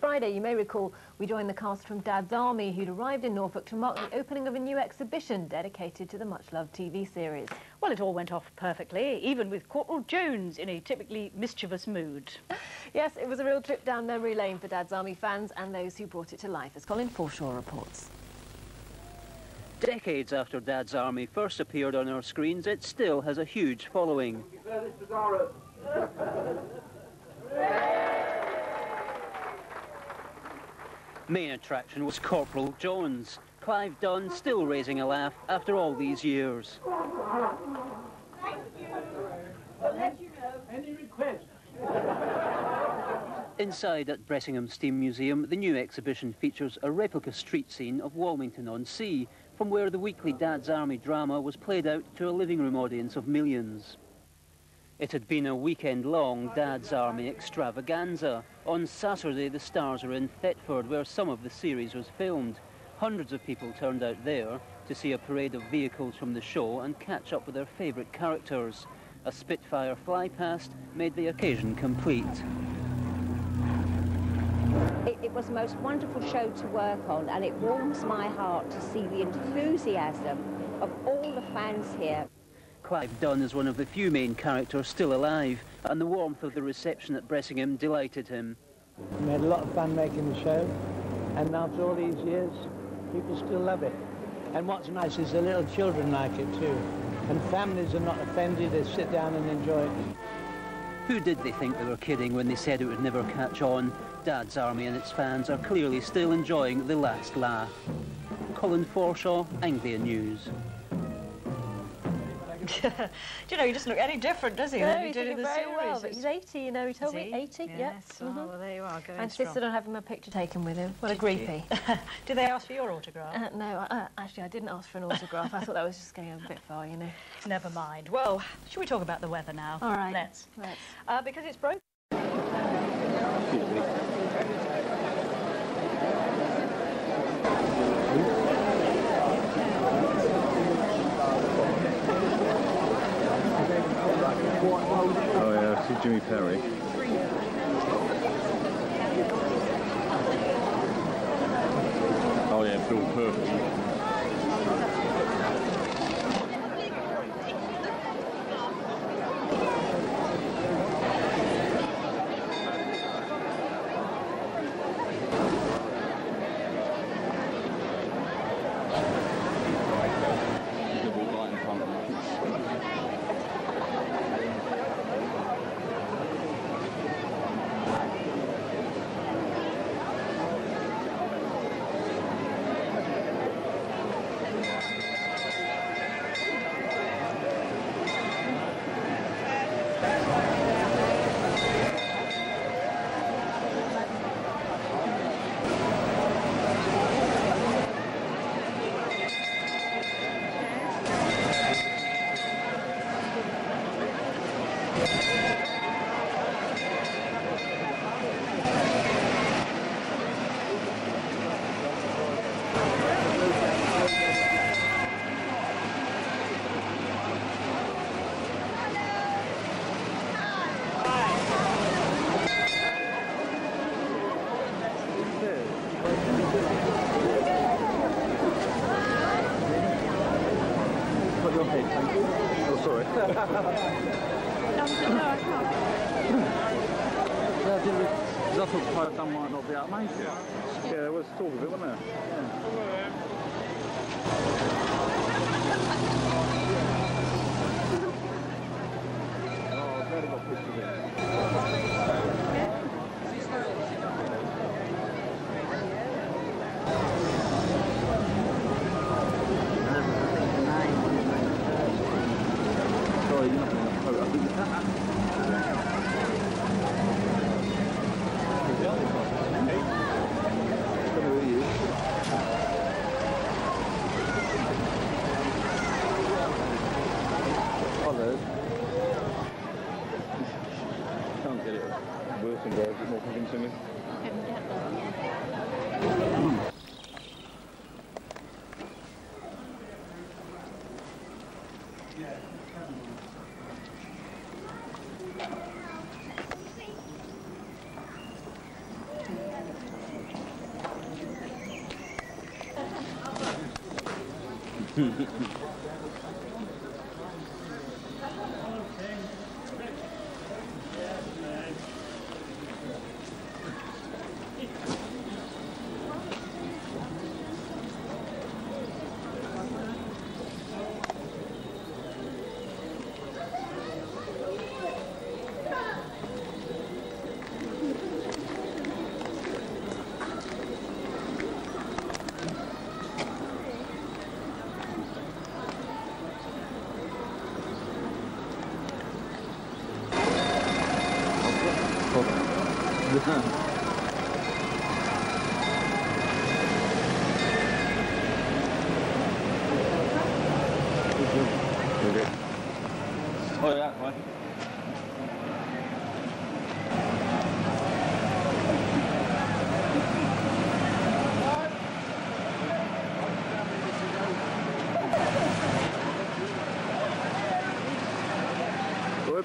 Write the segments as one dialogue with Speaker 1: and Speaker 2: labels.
Speaker 1: Friday, you may recall, we joined the cast from Dad's Army, who'd arrived in Norfolk to mark the opening of a new exhibition dedicated to the much-loved TV series.
Speaker 2: Well, it all went off perfectly, even with Corporal Jones in a typically mischievous mood.
Speaker 1: yes, it was a real trip down memory lane for Dad's Army fans and those who brought it to life, as Colin Forshaw reports.
Speaker 3: Decades after Dad's Army first appeared on our screens, it still has a huge following. Main attraction was Corporal Jones. Clive Dunn still raising a laugh after all these years.
Speaker 4: Thank you. I'll let you know. Any requests?
Speaker 3: Inside at Bressingham Steam Museum, the new exhibition features a replica street scene of Walmington-on-Sea, from where the weekly Dad's Army drama was played out to a living room audience of millions. It had been a weekend-long Dad's Army extravaganza. On Saturday, the stars were in Thetford, where some of the series was filmed. Hundreds of people turned out there to see a parade of vehicles from the show and catch up with their favourite characters. A Spitfire flypast made the occasion complete.
Speaker 5: It, it, was the most wonderful show to work on and it warms my heart to see the enthusiasm of all the fans here.
Speaker 3: Clive Dunn is one of the few main characters still alive, and the warmth of the reception at Bressingham delighted him.
Speaker 6: We had a lot of fun making the show, and after all these years, people still love it. And what's nice is the little children like it too. And families are not offended, they sit down and enjoy it.
Speaker 3: Who did they think they were kidding when they said it would never catch on? Dad's Army and its fans are clearly still enjoying the last laugh. Colin Forshaw, Anglia News.
Speaker 2: Do you know, he doesn't look any different, does he?
Speaker 1: No,
Speaker 2: he
Speaker 1: he's
Speaker 2: did in
Speaker 1: very
Speaker 2: series.
Speaker 1: well, but he's 80, you know, he told me. 80,
Speaker 2: yes.
Speaker 1: yeah.
Speaker 2: Oh,
Speaker 1: Mhm.
Speaker 2: well, there you are, going
Speaker 1: I
Speaker 2: strong.
Speaker 1: insisted on having my picture taken with him. What a
Speaker 2: Did you?
Speaker 1: greepy.
Speaker 2: Did they ask for your autograph?
Speaker 1: Uh, no, uh, actually, I didn't ask for an autograph. I thought that was just going a bit far, you know.
Speaker 2: Never mind. Well, should we talk about the weather now?
Speaker 1: All right.
Speaker 2: Let's.
Speaker 1: Let's.
Speaker 2: Uh, because it's broken.
Speaker 7: Oh yeah, I see Jimmy Perry. Oh yeah, Bill Pertwee. Right.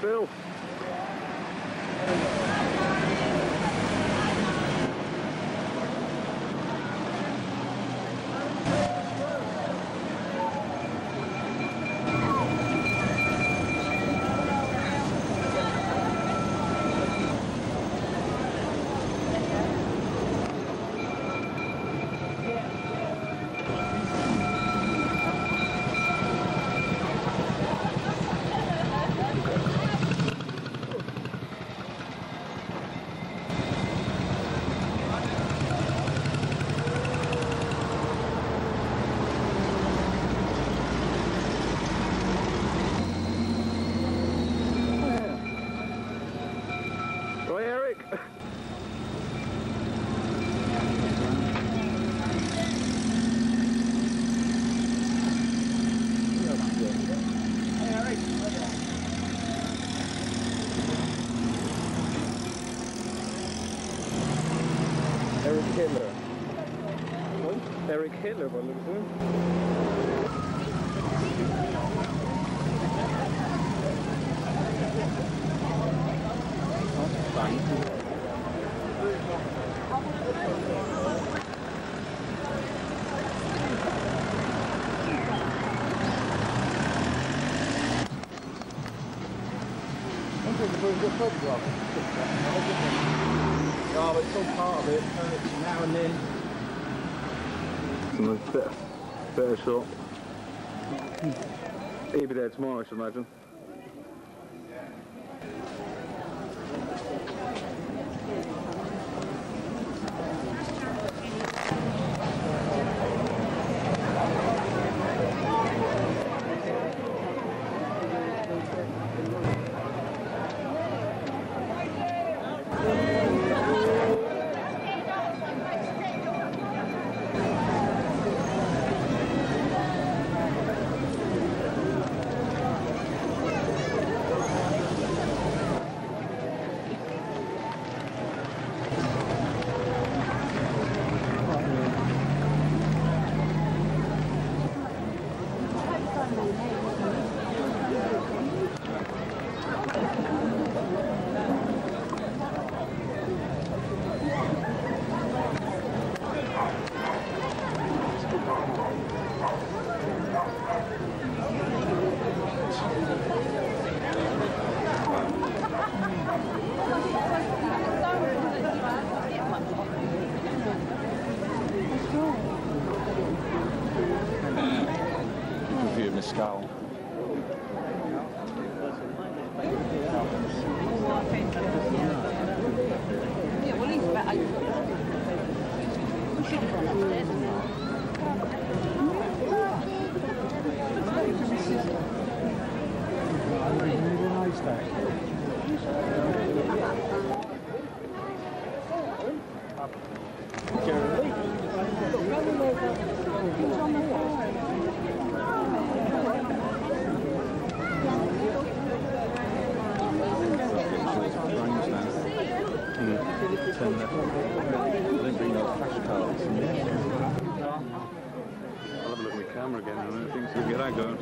Speaker 7: Right, Bill. Right, Eric. Eric Hitler. What? Eric Hitler, by the him.
Speaker 6: Oh, it's all part of it. Uh, now and then.
Speaker 7: Some better, better shot. He'll be there tomorrow, I should imagine. I'll have a look at my camera again. And I think so. Get that going.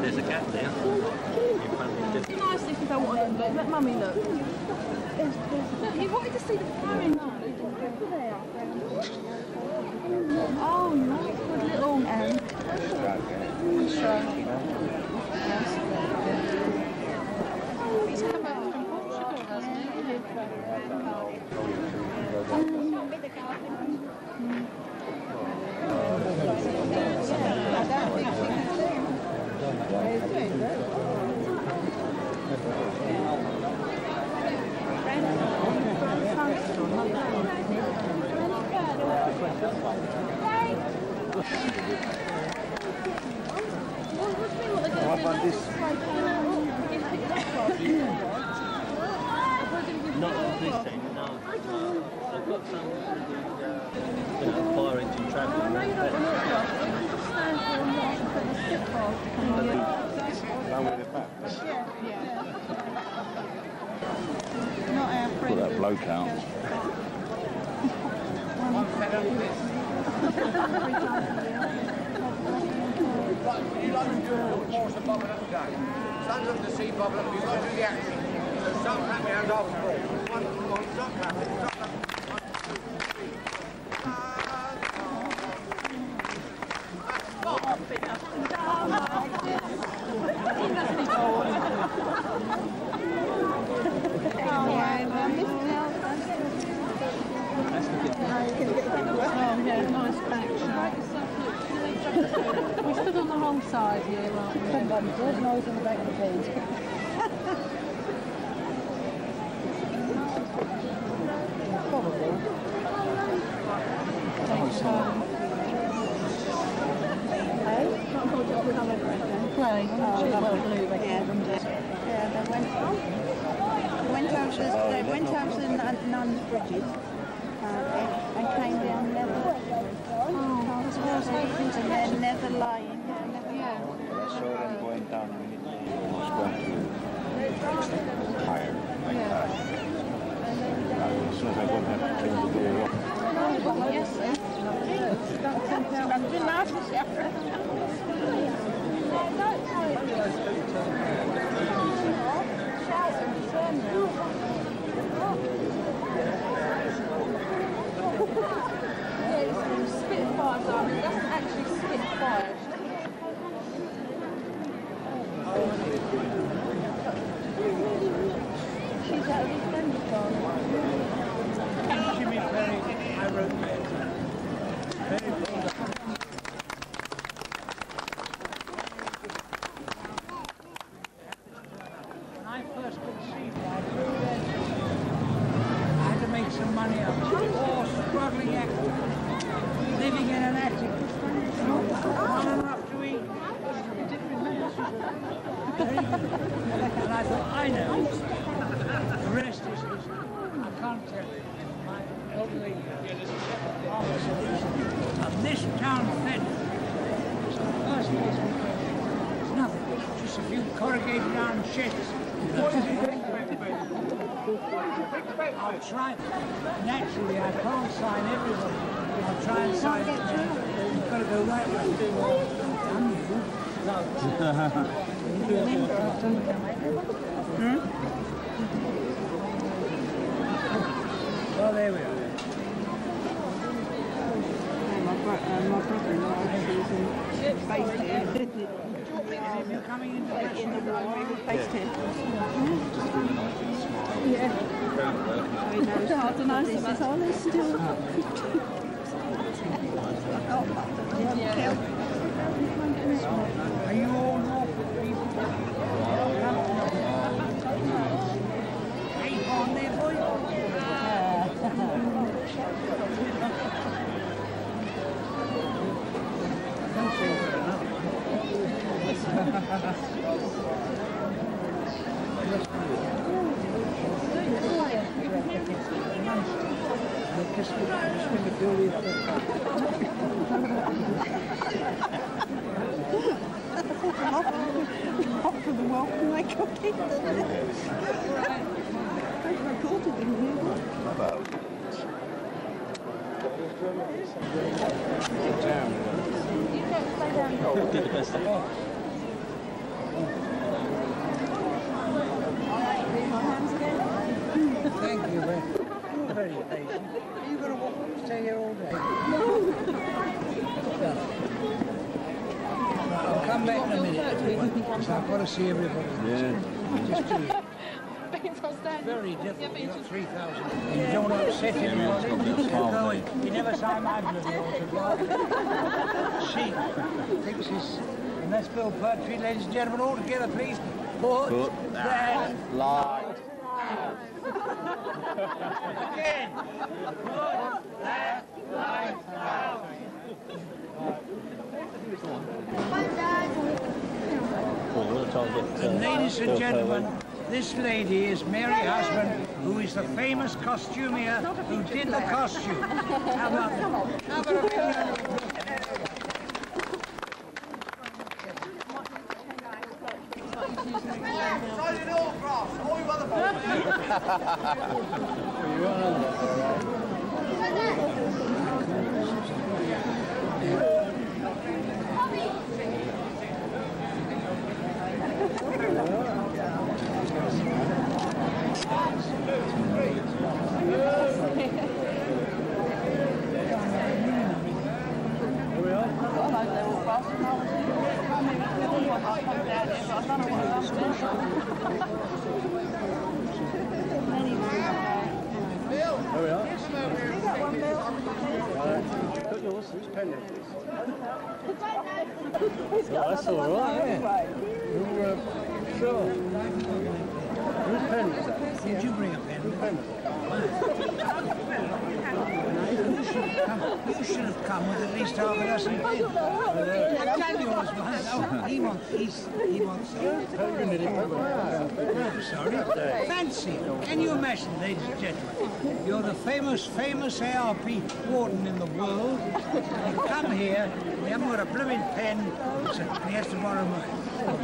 Speaker 8: There's a cat there.
Speaker 9: Nice you let, let mummy look. You wanted to see the flying Oh, nice like good little um. He's he?
Speaker 7: bloke out.
Speaker 10: Sons of the sea you've got to do the action. Some happy and One, one,
Speaker 11: some happy, I got
Speaker 10: that.
Speaker 11: Are you all Norfolk people? Keep on there, boy. Just, just with the building of the
Speaker 10: Not for the welcome they cooked it. They've recorded in here.
Speaker 9: Did the best they could.
Speaker 11: Thank you, very, very patient. Are you going to walk, stay here all day? Yeah. Right, I'll come back in a minute. So I've got to see everybody.
Speaker 9: Yeah.
Speaker 11: Just. Very difficult. You've got 3,000. And you don't upset anybody. Keep going. You never sign my bloody autograph. Sheep thinks he's... And let's Bill Pertwee, ladies and gentlemen, all together, please. Put,
Speaker 9: Put
Speaker 11: that
Speaker 9: light.
Speaker 11: Again. Put that light out.
Speaker 9: Cool, we'll try and
Speaker 11: ladies and gentlemen, this lady is Mary Husband, who is the famous costumier who did the costume. How about? How about a big round of applause?
Speaker 7: Sign an autograph. All you other
Speaker 9: There we are. Got yours, who's penny? Oh, that's all right, yeah. Who, uh, sure. Whose pen is that?
Speaker 11: Did you bring a pen?
Speaker 9: Whose pen is
Speaker 11: You should come, you should have come with at least half a dozen. I tell yours, man. Oh, he wants, he's, he wants. I'm sorry. Fancy. Can you imagine, ladies and gentlemen? You're the famous, famous ARP warden in the world. You come here, you haven't got a blooming pen, so he has to borrow mine.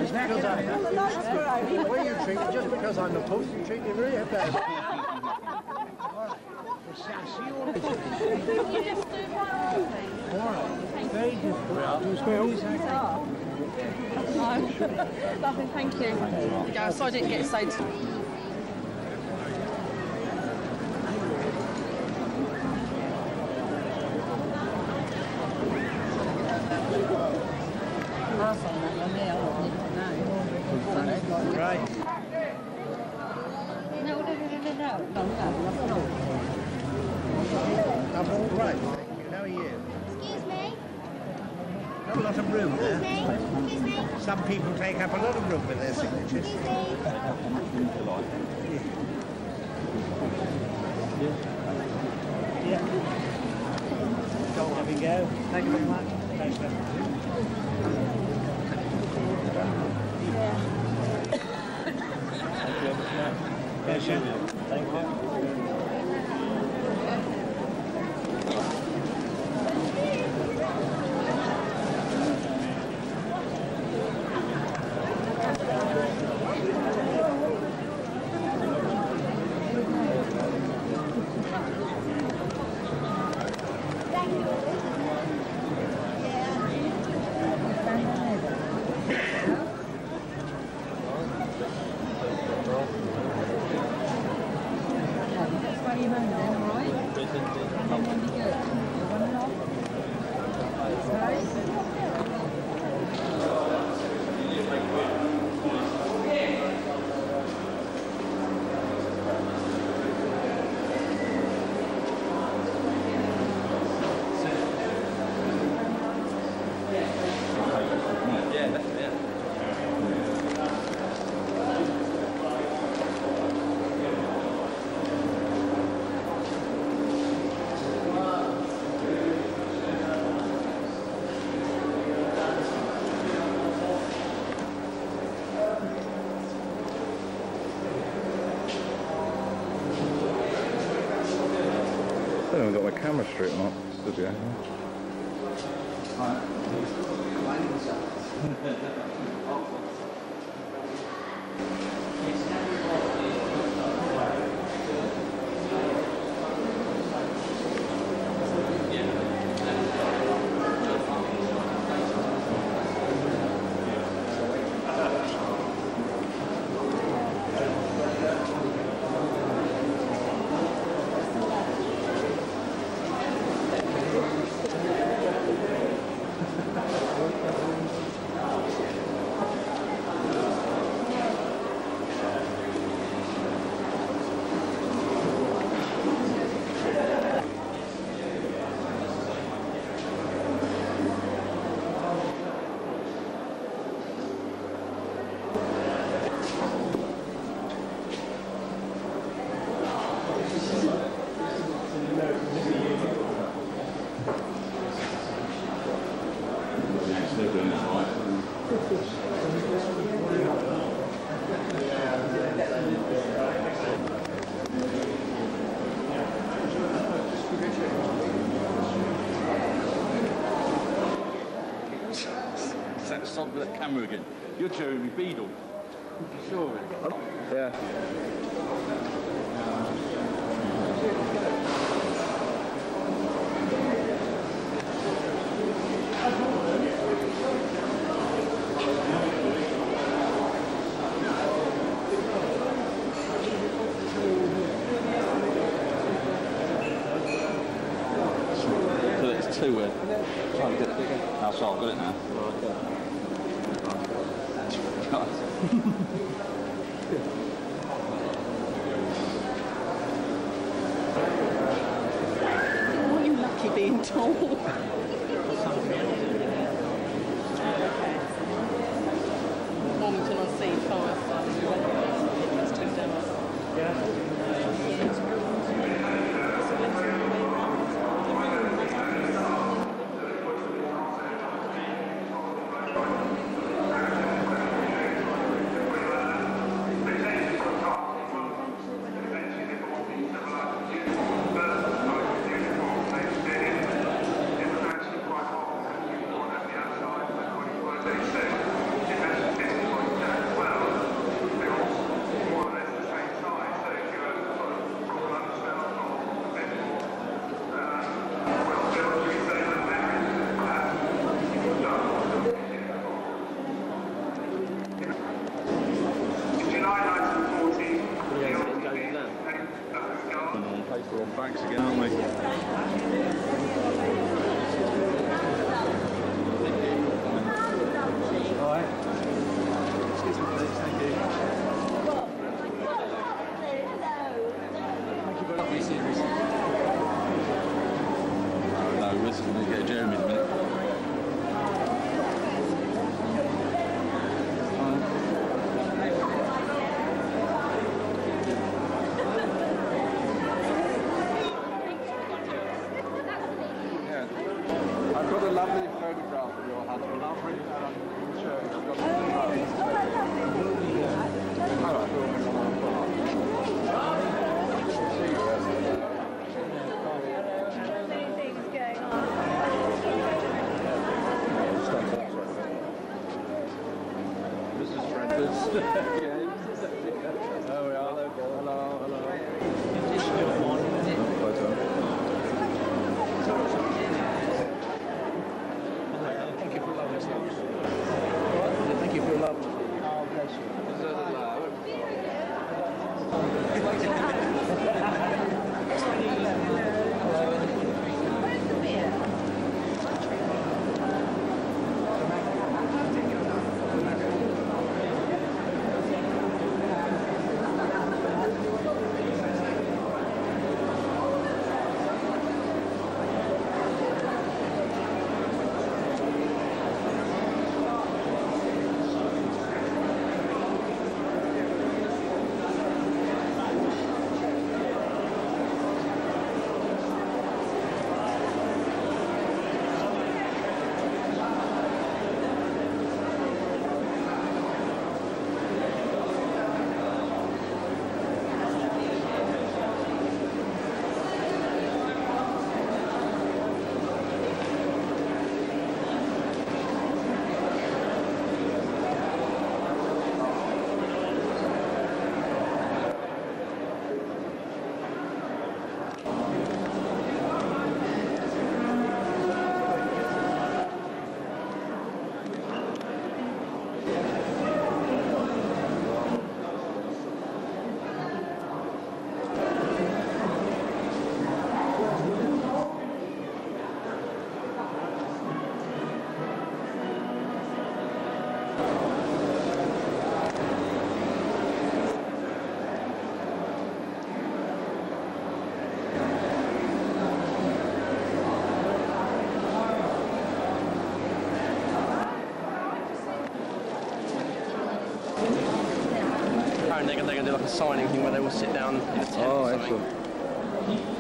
Speaker 11: Is that
Speaker 9: The way you treat me, just because I'm the post, you treat me really bad.
Speaker 11: See you all later. All right. Very difficult to
Speaker 12: thank you. Yeah, so I didn't get saved.
Speaker 11: Right.
Speaker 13: No, no, no, no, no.
Speaker 7: I'm all right, thank you. How are you?
Speaker 14: Excuse me.
Speaker 7: Not a lot of room
Speaker 14: Excuse
Speaker 7: there.
Speaker 14: me. Excuse me.
Speaker 7: Some people take up a lot of room with their signatures.
Speaker 14: Excuse me.
Speaker 7: Yeah. There we go. Thank you very much. Thanks very much. Pleasure. Thank you.
Speaker 15: Camera
Speaker 9: again. You're Jeremy Beadle. Sure.
Speaker 15: Yeah.
Speaker 7: 宠物。
Speaker 12: Apparently they're going to do like a signing thing where they will sit down in a tent
Speaker 16: Oh,
Speaker 12: or something.
Speaker 16: excellent.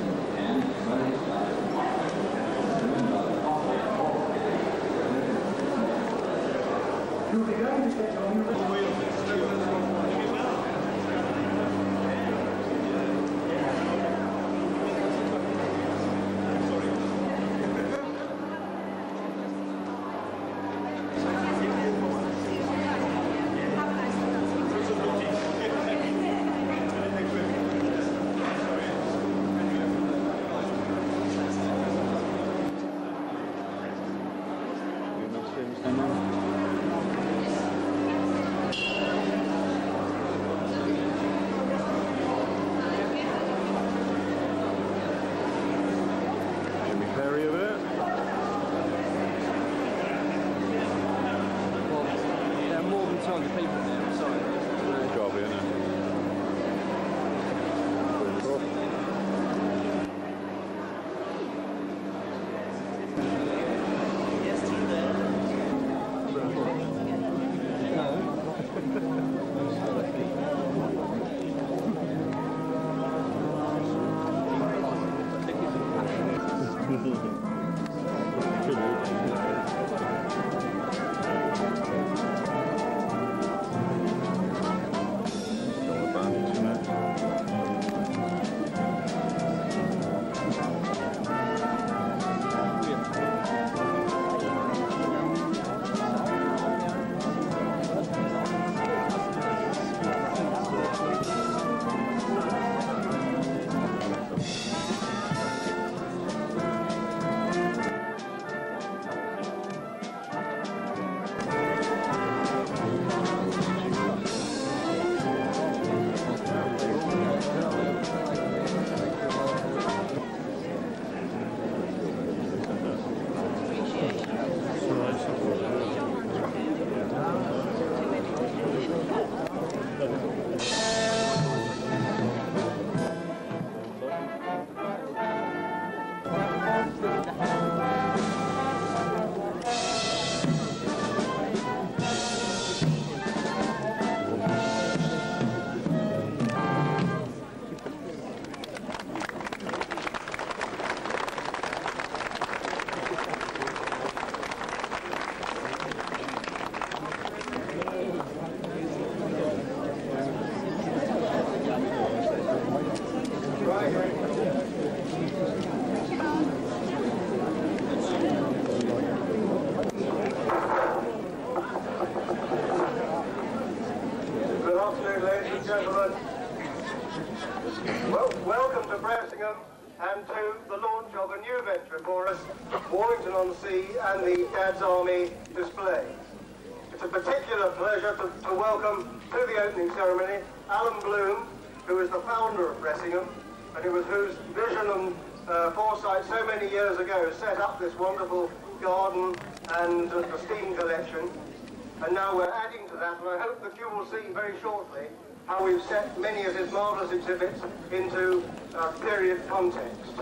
Speaker 17: Context.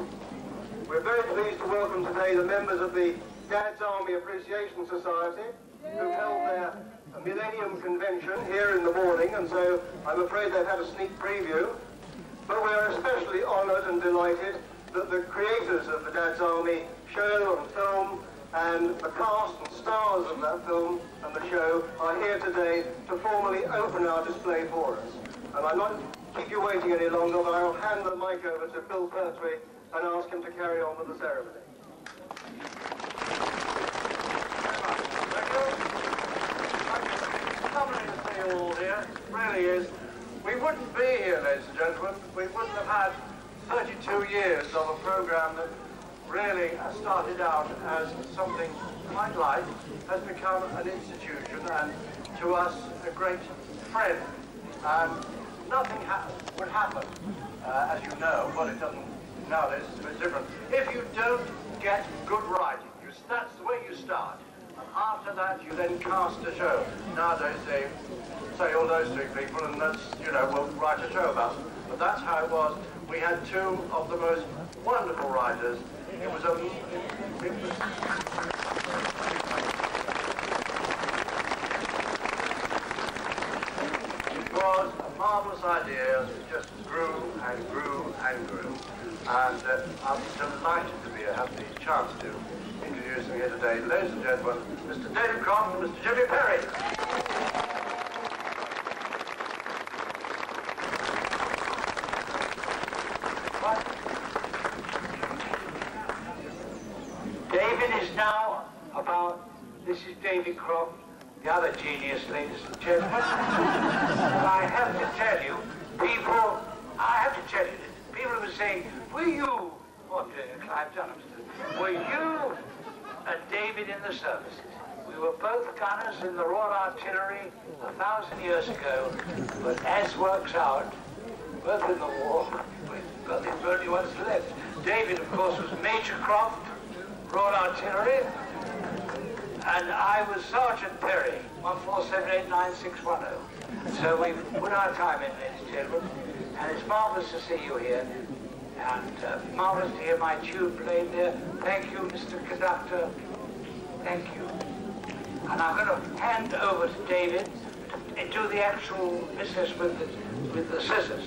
Speaker 17: We're very pleased to welcome today the members of the Dad's Army Appreciation Society, who held their Millennium Convention here in the morning, and so I'm afraid they've had a sneak preview. But we're especially honoured and delighted that the creators of the Dad's Army show and film and the cast and stars of that film and the show are here today to formally open our display for us. And I'm not keep you waiting any longer, but I'll hand the mic over to Bill Pertwee and ask him to carry on with the ceremony. lovely to see you all here. Really is. We wouldn't be here, ladies and gentlemen. We wouldn't have had 32 years of a program that really started out as something quite light, has become an institution and to us a great friend. And nothing ha would happen, uh, as you know, well it doesn't nowadays, it's a bit different. If you don't get good writing, you, that's the way you start. And after that, you then cast a show. Nowadays, they say all those three people, and that's, you know, we'll write a show about them. But that's how it was. We had two of the most wonderful writers. It was a... It, was, marvellous idea. that just grew and grew and grew. And uh, I'm delighted to be here, have the chance to introduce him here today. Ladies and gentlemen, Mr. David Croft and Mr. Jimmy Perry.
Speaker 11: David is now about, this is David Croft, the other genius, ladies and gentlemen. and I have to tell you, people, I have to tell you, people were saying, were you, what, uh, Clive Dunham, were you and David in the services? We were both gunners in the Royal Artillery a thousand years ago, but as works out, both in the war, but there's only one's left. David, of course, was Major Croft, Royal Artillery, and I was Sergeant Perry, 1478961. So we've put our time in, ladies and gentlemen, and it's marvellous to see you here, and uh, marvellous to hear my tune played there. Thank you, Mr. Conductor. Thank you. And I'm going to hand over to David to do the actual business with the, with the scissors.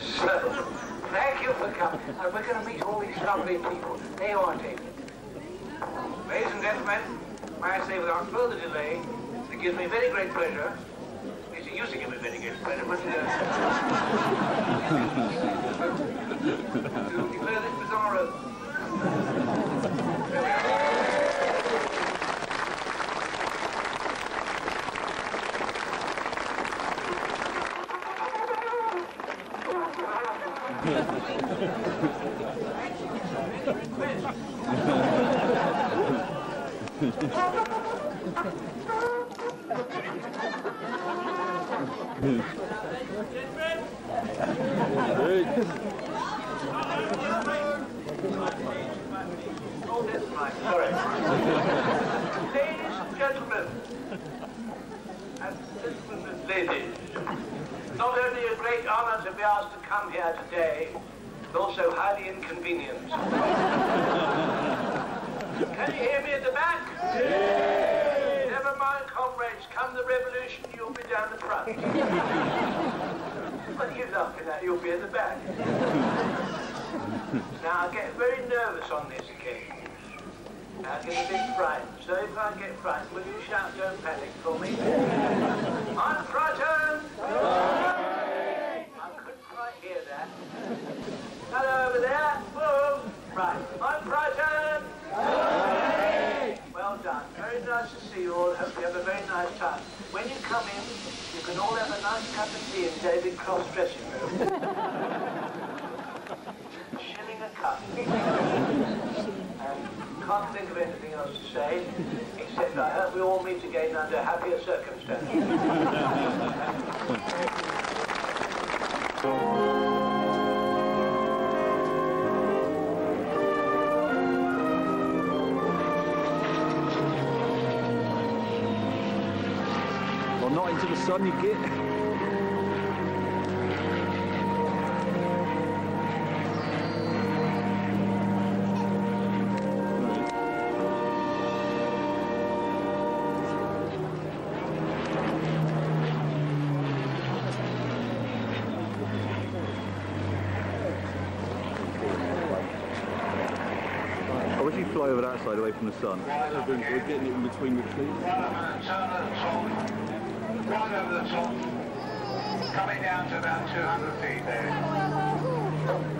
Speaker 11: So, thank you for coming. And we're going to meet all these lovely people. They are David. Ladies and gentlemen, may I say without further delay, it gives me very great pleasure. It used to give me very great pleasure, but uh, Sorry. Ladies and gentlemen, and gentlemen and ladies, not only a great honor to be asked to come here today, but also highly inconvenient. Can you hear me at the back? Never mind, comrades, come the revolution, you'll be down the front. what are you laughing at? You'll be at the back. now, I get very nervous on this occasion. I get a bit frightened. So if I get frightened, will you shout don't panic for me? I'm frightened! I couldn't quite hear that. Hello over there. Whoa. Right. Unfrightened! Well done. Very nice to see you all. Hope you have a very nice time. When you come in, You can all have a nice cup of tea in David Croft's dressing room. Shilling a cup. Can't think of anything else to say, except I hope we all meet again under happier circumstances.
Speaker 7: Not into the sun you get. Fly over that side away from the sun. We're getting it in between the trees.
Speaker 11: Right over the top, coming down to about 200 feet there.